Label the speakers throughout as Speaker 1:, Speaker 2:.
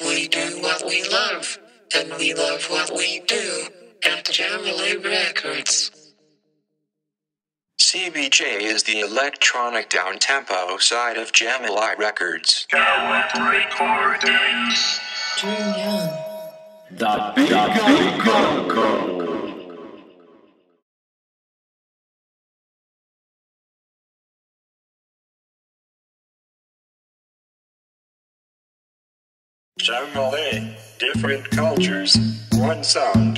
Speaker 1: We do what we love, and we love what we do at Jambalay Records.
Speaker 2: CBJ is the electronic downtempo side of Jambalay Records.
Speaker 1: Gallup Recordings.
Speaker 3: The Big,
Speaker 4: the big, big.
Speaker 2: genre, different cultures, one sound.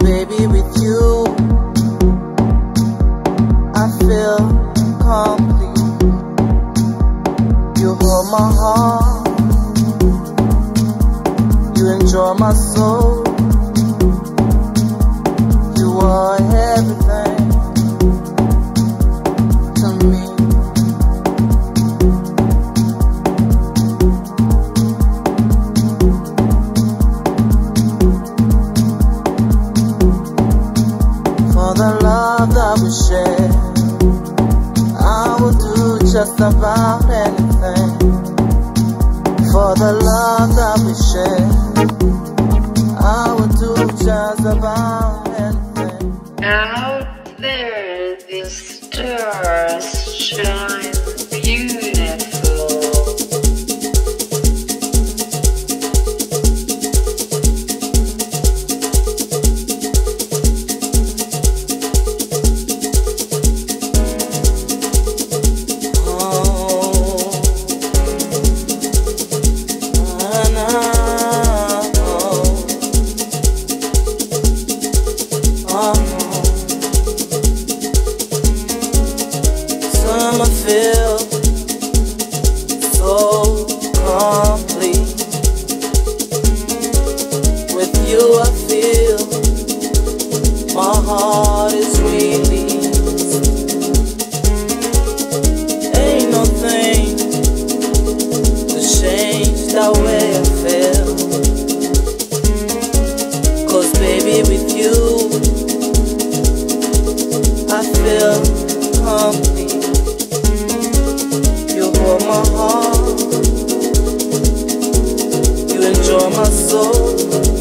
Speaker 5: baby, with you. I feel complete. You hold my heart. You enjoy my soul. You are everything. about anything for the love that we share. I would do just about. passou.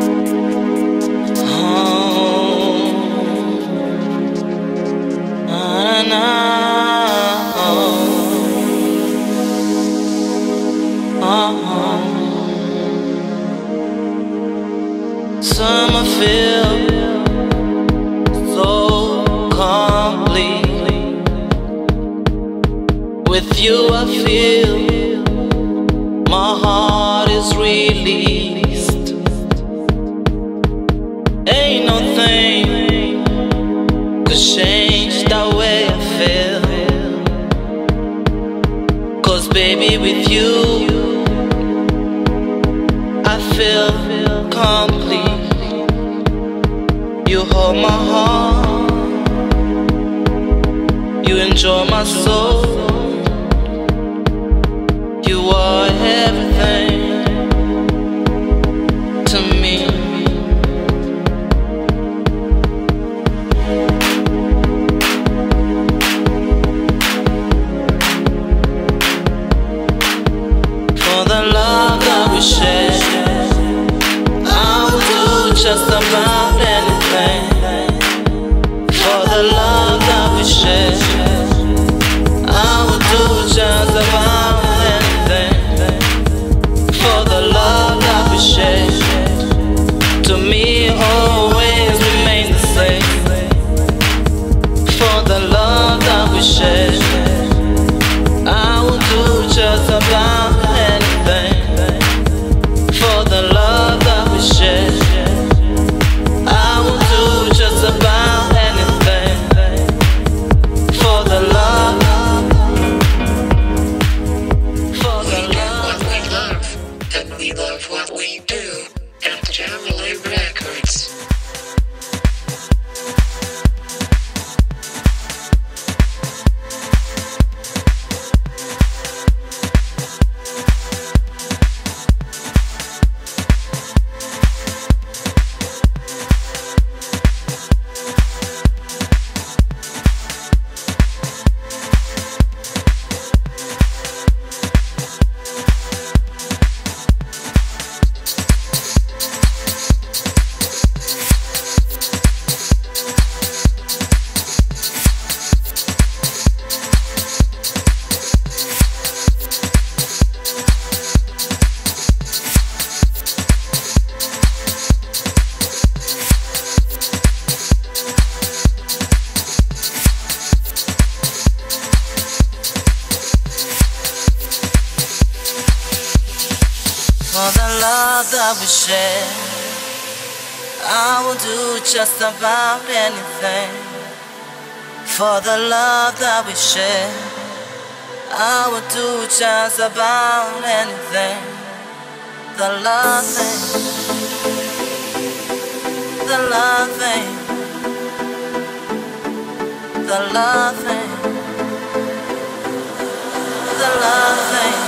Speaker 5: Música we love what we do, and generally just about anything for the love that we share. I would do just about anything. The love thing, the love
Speaker 6: thing, the love thing, the love thing.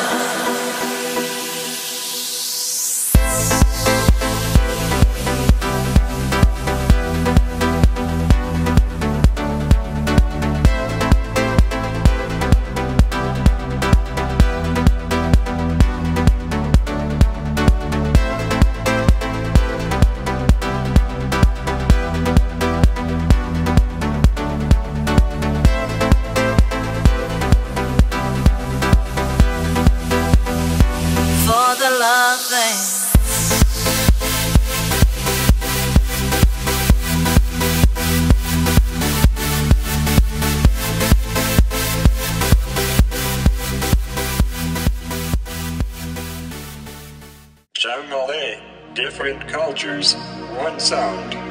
Speaker 6: something.
Speaker 5: Jambalay, different cultures, one sound.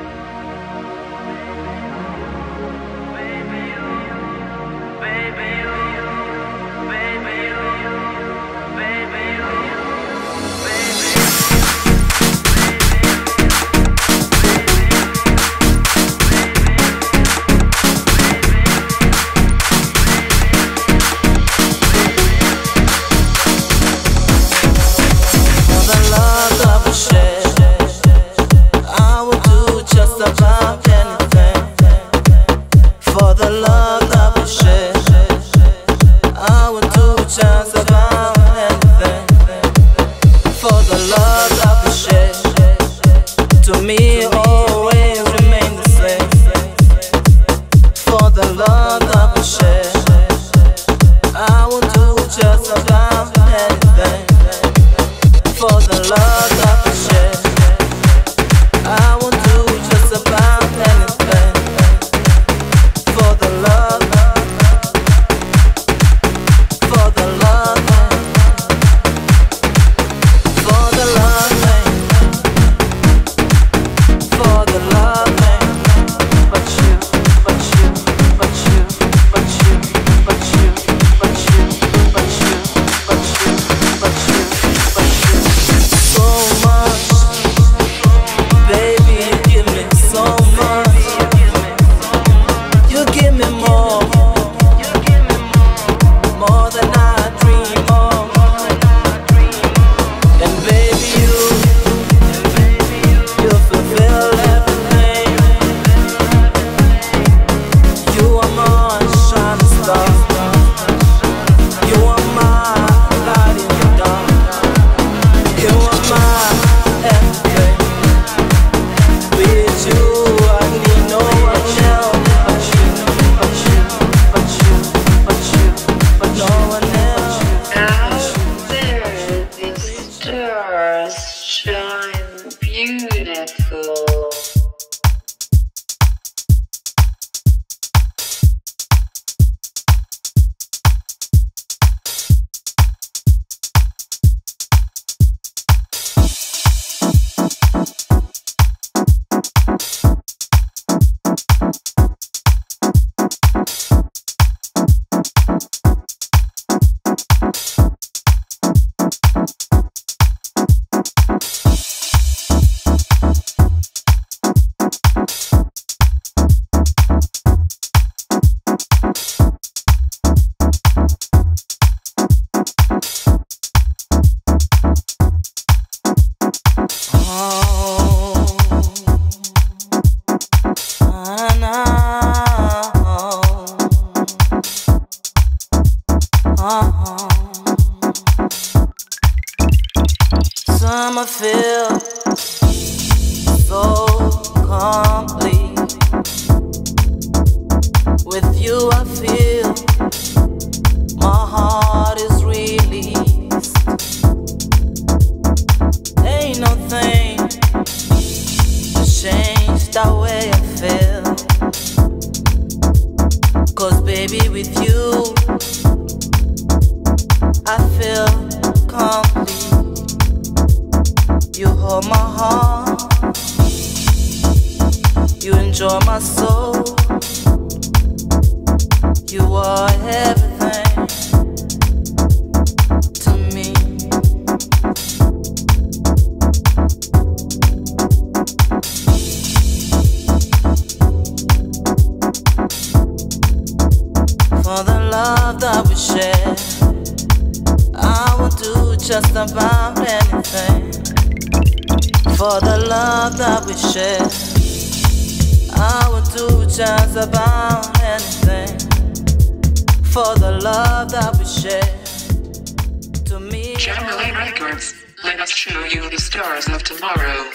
Speaker 5: Baby, with you, I feel complete. You hold my heart, you enjoy my soul, you are everything. just about anything for the love that we share. I would do just about anything for the love that we share. To me,
Speaker 1: Jambalay Records, let us show you the stars of tomorrow.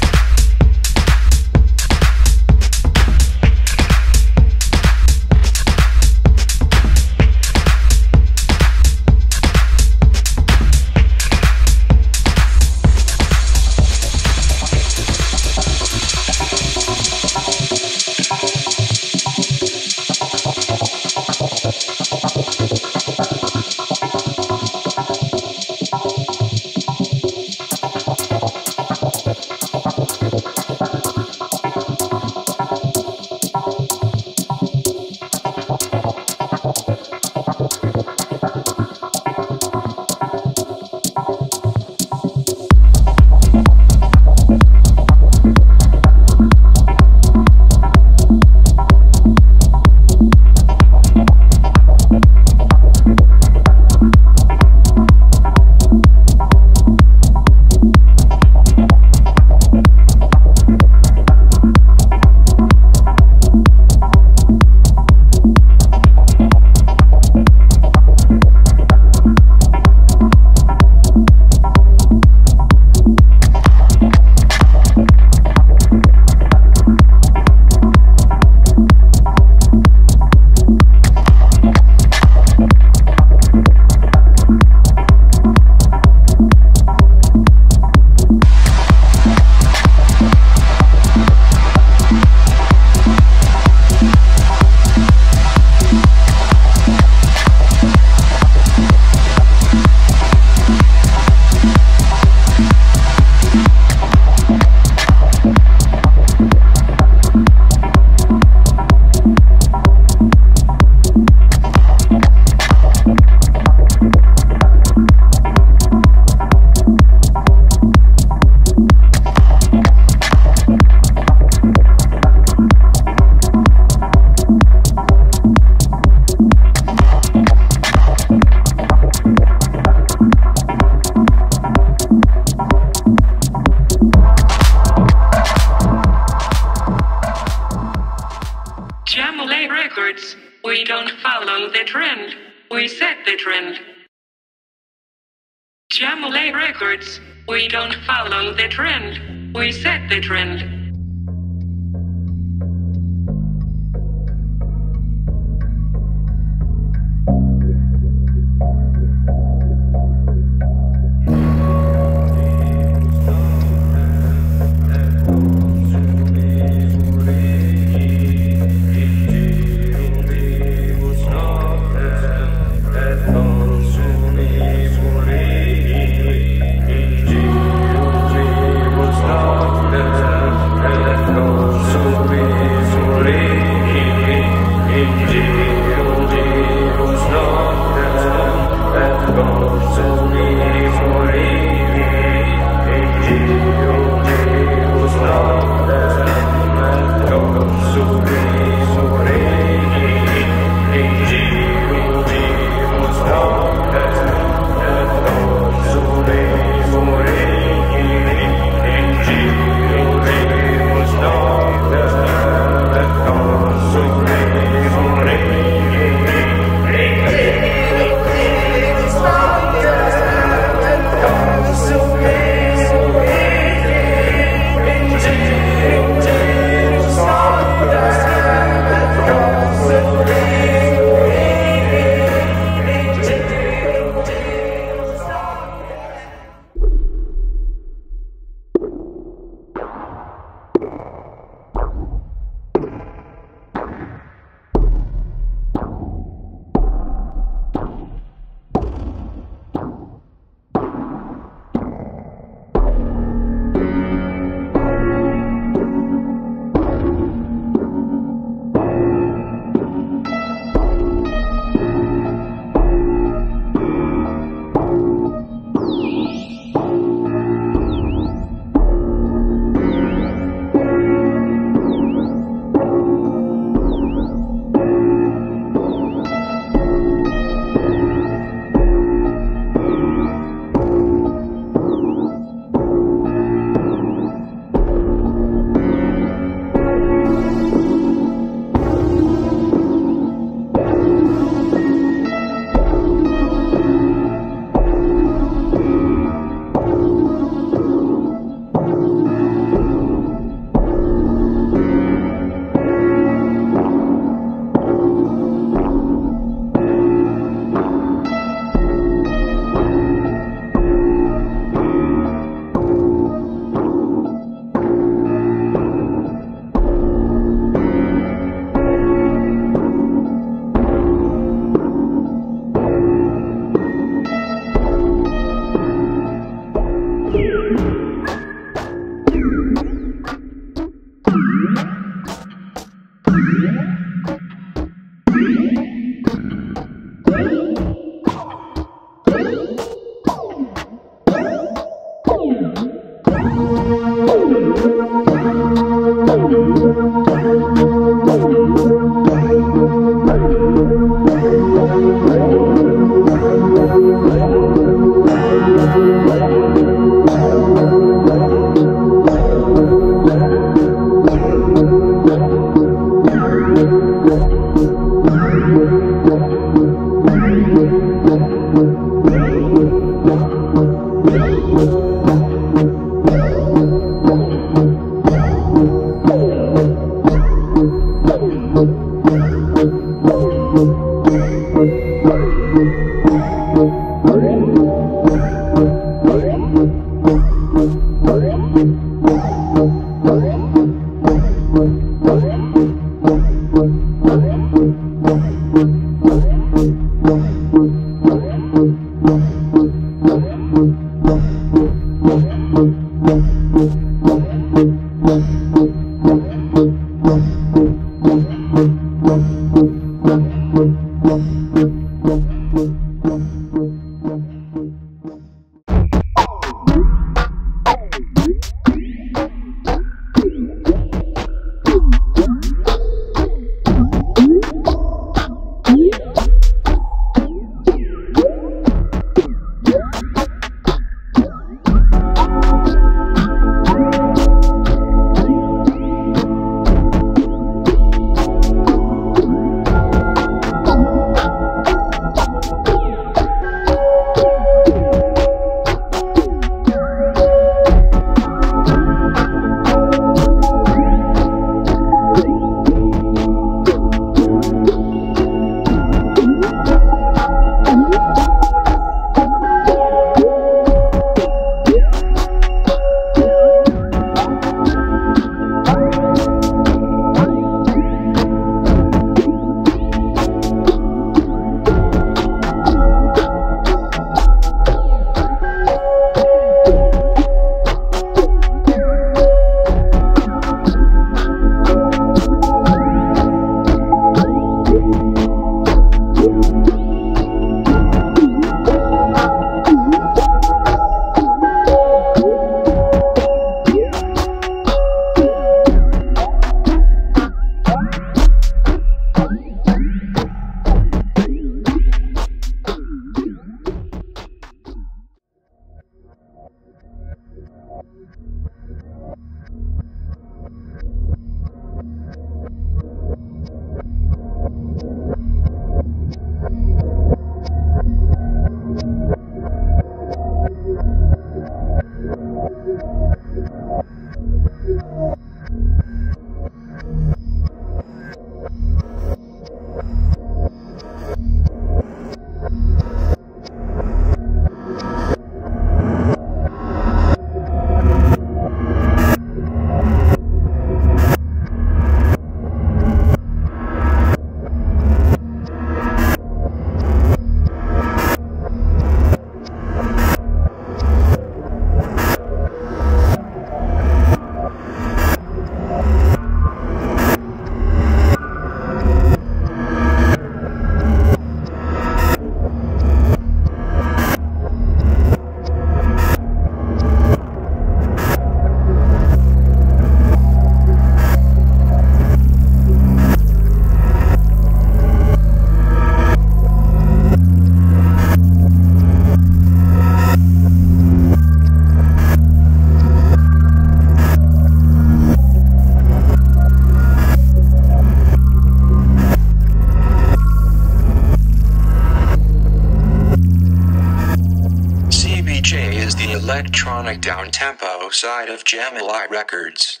Speaker 2: Electronic downtempo side of Jambalay Records.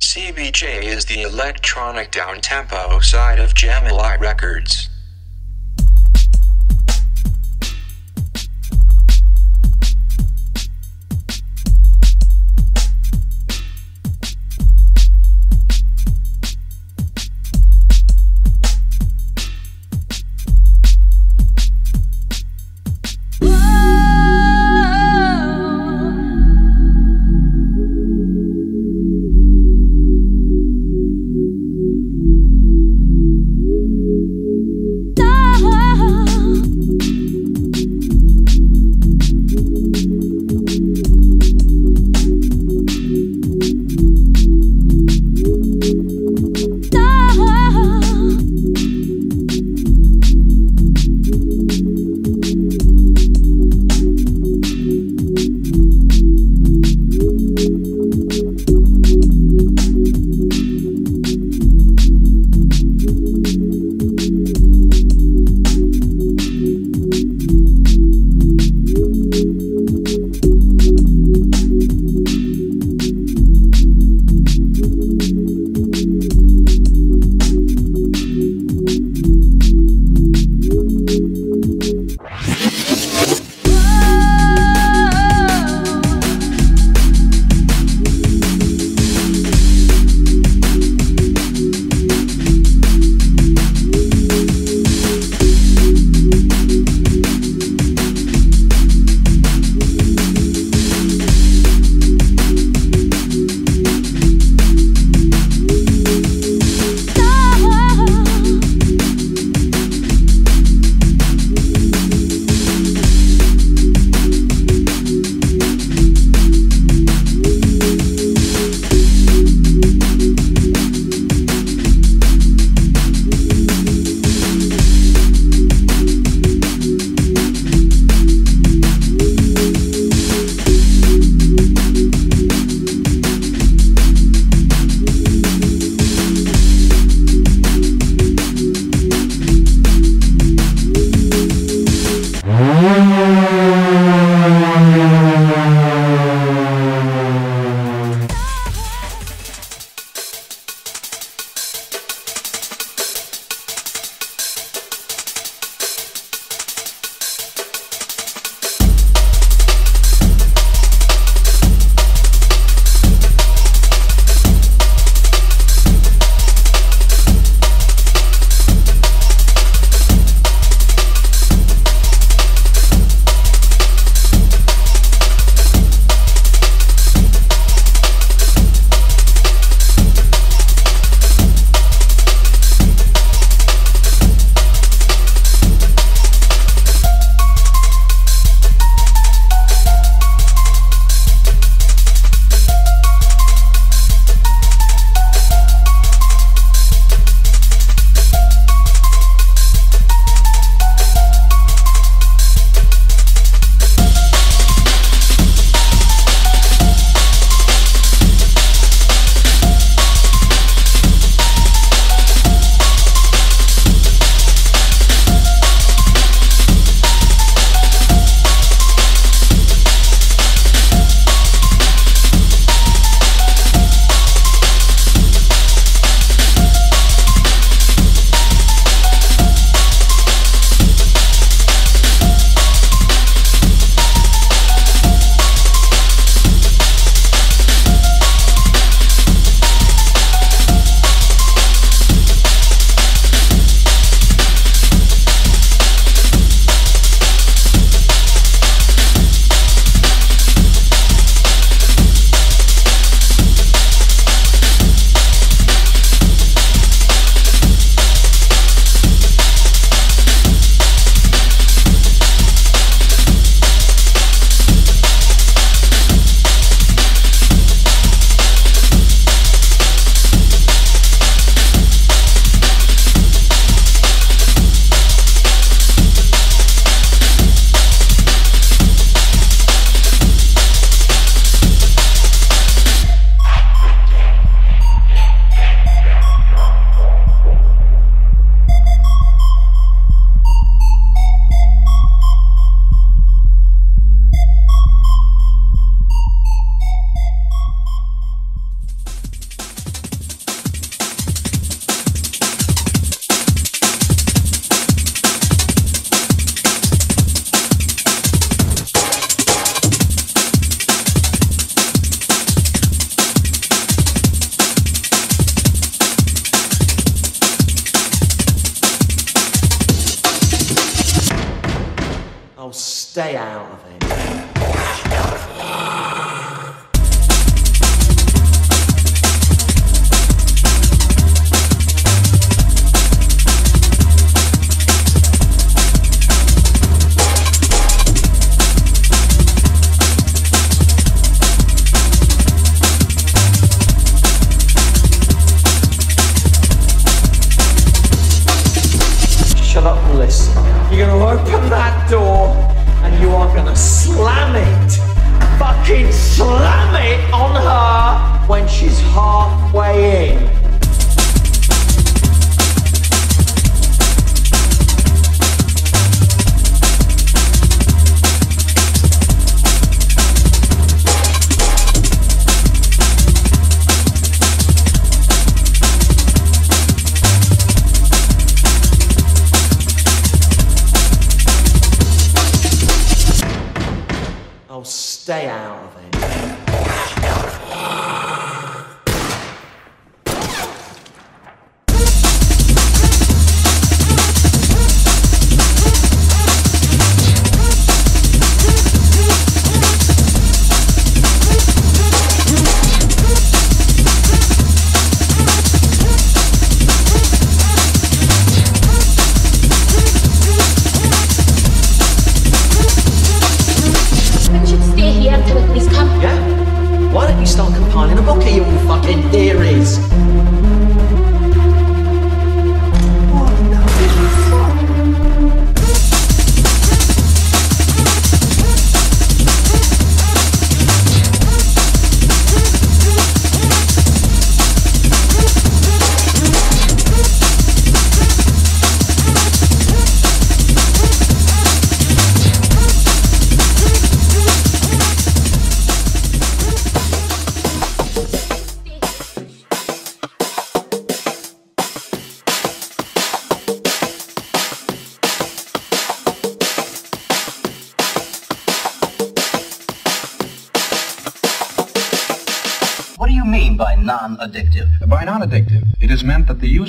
Speaker 2: CBJ is the electronic downtempo side of Jambalay Records.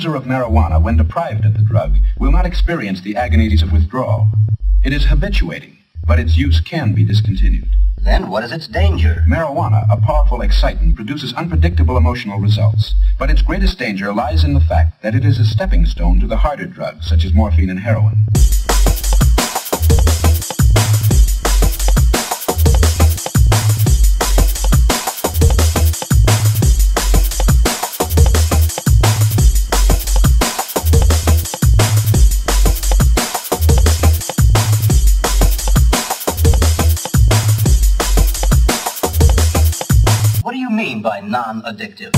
Speaker 7: User of marijuana, when deprived of the drug, will not experience the agonies of withdrawal. It is habituating, but its use can be discontinued.
Speaker 8: Then what is its danger?
Speaker 7: Marijuana, a powerful excitant, produces unpredictable emotional results. But its greatest danger lies in the fact that it is a stepping stone to the harder drugs, such as morphine and heroin.
Speaker 8: Non-addictive?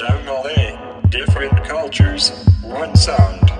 Speaker 5: Jambalay, different cultures, one sound.